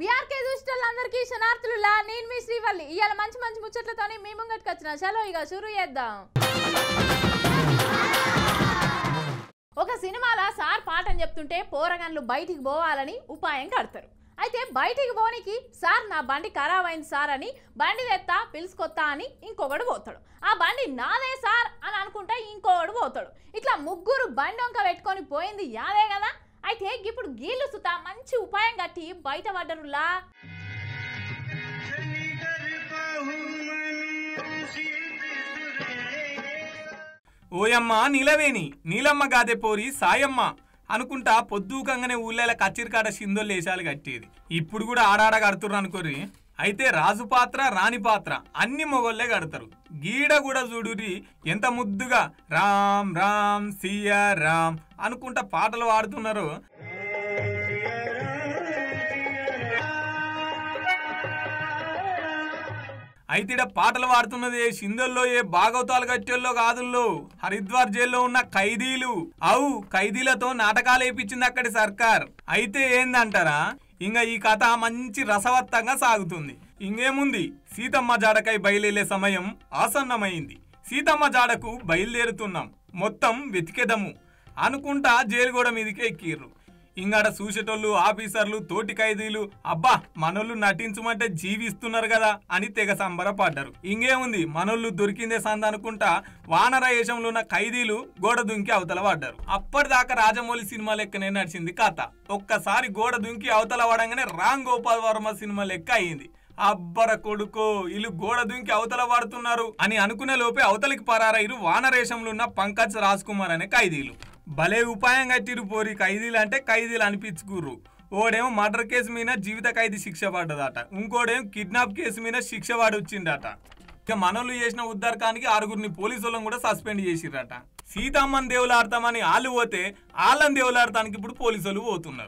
BRK దుష్టులందరికీ శనార్థులులా నేను మీ శ్రీవల్లి. ఇవాళ మంచి మంచి ముచ్చట్లతోని మీ ముంగట్కి వచ్చిన. చలో ఇక షురు చేద్దాం. ఒక సినిమాలో సార్ పాఠం చెప్తుంటే పోరగన్లు బయటికి పోవాలని ఉపాయం కడతారు. అయితే బయటికి పోనీకి సార్ నా బండి ఖరాబ్ అయింది సార్ అని బండి తెత్తా పిలుచుకొత్తా అని ఇంకొకడు పోతాడు. ఆ బండి నాదే సార్ అని అనుకుంటే ఇంకొకడు పోతాడు. ఇట్లా ముగ్గురు బండి వంక పెట్టుకొని పోయింది యాదే కదా? అయితే ఇప్పుడు గీళ్ళు సుత మంచి ఉపాయం కట్టి బయట పడ్డరులా ఓయమ్మ నీలవేణి నీలమ్మ గాదే పోరి సాయమ్మ అనుకుంటా పొద్దుకంగానే ఊళ్ళ కచ్చిరికాడ సిందోళ్ళు లేచాలి కట్టేది. ఇప్పుడు కూడా ఆడాడ కడుతుర్రు అనుకోరి అయితే రాజు పాత్ర రాణి పాత్ర అన్ని మొగోళ్ళే కడతారు. గీడ కూడా చూడురి ఎంత ముద్దుగా రామ్ రామ్ సియా రామ్ అనుకుంటా పాటలు పాడుతున్నారు. అయితే ఈడ పాటలు పాడుతున్నది ఏ సిందల్లో ఏ భాగవతాలు కట్టేల్లో కాదుల్లో. హరిద్వార్ జైల్లో ఉన్న ఖైదీలు. అవు ఖైదీలతో నాటకాలు వేయించింది అక్కడి సర్కార్. అయితే ఏందంటారా? ఇంకా ఈ కథ మంచి రసవత్తంగా సాగుతుంది. ఇంకేముంది? సీతమ్మ జాడకై బయలుదేరే సమయం ఆసన్నమైంది. సీతమ్మ జాడకు బయలుదేరుతున్నాం. మొత్తం వెతికెదము. అనుకుంటా జైలుగూడ మీదకే ఎక్కిర్రు. ఇంగాడ చూసేటోళ్ళు ఆఫీసర్లు తోటి ఖైదీలు అబ్బా మనోళ్ళు నటించమంటే జీవిస్తున్నారు కదా అని తెగ సంబరపడ్డారు. ఇంకేముంది మనోళ్ళు దొరికిందే సంద అనుకుంటా వానర వేషంలో ఉన్న ఖైదీలు గోడ దుంకి అవతల పడ్డారు. అప్పటిదాకా రాజమౌళి సినిమా లెక్కనే నడిచింది కథ. ఒక్కసారి గోడ దుంకి అవతల పడంగానే రామ్ గోపాల్ వర్మ సినిమా లెక్క అయింది. అబ్బర కొడుకో వీళ్ళు గోడ దుంకి అవతల పడుతున్నారు అని అనుకునే లోపే అవతలికి పరారైరు వానరేషంలో ఉన్న పంకజ్ రాజ్ కుమార్ అనే ఖైదీలు. భలే ఉపాయం కట్టిరు ఖైదీలు అంటే ఖైదీలు అనిపించుకుర్రు. ఓడేమో మర్డర్ కేసు మీద జీవిత ఖైదీ శిక్ష పడ్డదట. ఇంకోడేమో కిడ్నాప్ కేసు మీద శిక్ష పడి వచ్చిందట ఇక మనోళ్ళు చేసిన ఉద్దారకానికి ఆరుగురిని పోలీసు కూడా సస్పెండ్ చేసిరట సీతమ్మని దేవులాడతామని వాళ్ళు పోతే వాళ్ళని దేవులాడటానికి ఇప్పుడు పోలీసు వాళ్ళు పోతున్నారు.